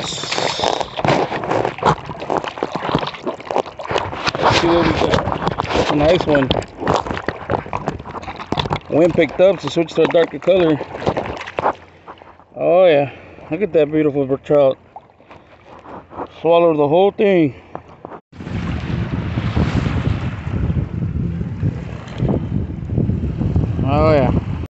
Let's see what we got. That's a nice one. Wind picked up so switch to a darker color. Oh yeah. Look at that beautiful trout. Swallowed the whole thing. Oh yeah.